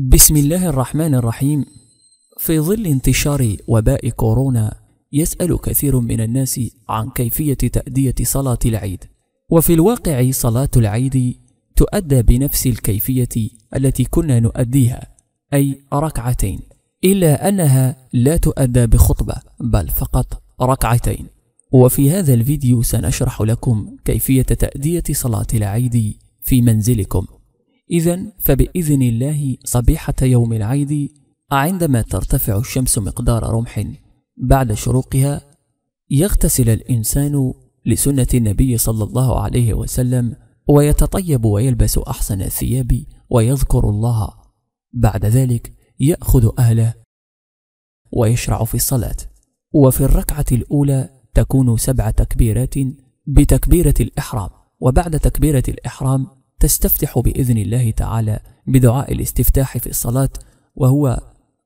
بسم الله الرحمن الرحيم. في ظل انتشار وباء كورونا يسأل كثير من الناس عن كيفية تأدية صلاة العيد. وفي الواقع صلاة العيد تؤدى بنفس الكيفية التي كنا نؤديها أي ركعتين إلا أنها لا تؤدى بخطبة بل فقط ركعتين. وفي هذا الفيديو سنشرح لكم كيفية تأدية صلاة العيد في منزلكم. إذا فبإذن الله صبيحة يوم العيد عندما ترتفع الشمس مقدار رمح بعد شروقها يغتسل الإنسان لسنة النبي صلى الله عليه وسلم ويتطيب ويلبس أحسن الثياب ويذكر الله. بعد ذلك يأخذ أهله ويشرع في الصلاة. وفي الركعة الأولى تكون سبع تكبيرات بتكبيرة الإحرام وبعد تكبيرة الإحرام تستفتح بإذن الله تعالى بدعاء الاستفتاح في الصلاة وهو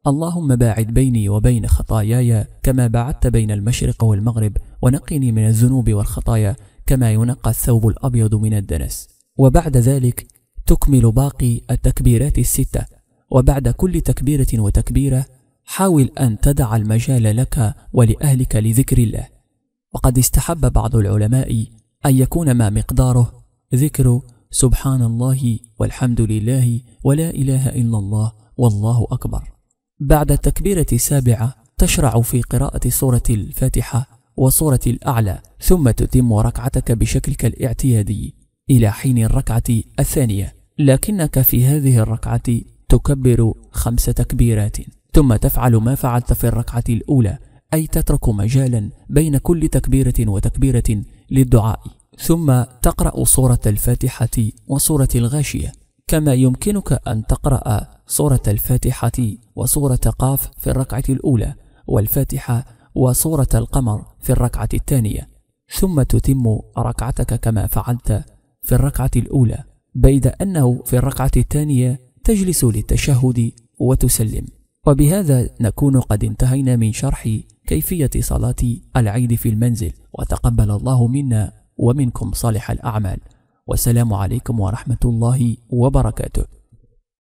اللهم باعد بيني وبين خطاياي كما بعدت بين المشرق والمغرب ونقني من الذنوب والخطايا كما ينقى الثوب الأبيض من الدنس. وبعد ذلك تكمل باقي التكبيرات الستة. وبعد كل تكبيرة وتكبيرة حاول أن تدع المجال لك ولأهلك لذكر الله. وقد استحب بعض العلماء أن يكون ما مقداره ذكر سبحان الله والحمد لله ولا إله إلا الله والله أكبر. بعد التكبيرة السابعة تشرع في قراءة سورة الفاتحة وسورة الأعلى ثم تتم ركعتك بشكلك الاعتيادي إلى حين الركعة الثانية. لكنك في هذه الركعة تكبر خمس تكبيرات. ثم تفعل ما فعلت في الركعة الأولى أي تترك مجالا بين كل تكبيرة وتكبيرة للدعاء. ثم تقرأ سورة الفاتحة وسورة الغاشية. كما يمكنك أن تقرأ سورة الفاتحة وسورة قاف في الركعة الأولى والفاتحة وسورة القمر في الركعة الثانية. ثم تتم ركعتك كما فعلت في الركعة الأولى بيد أنه في الركعة الثانية تجلس للتشهد وتسلم. وبهذا نكون قد انتهينا من شرح كيفية صلاة العيد في المنزل. وتقبل الله منا ومنكم صالح الأعمال. والسلام عليكم ورحمة الله وبركاته.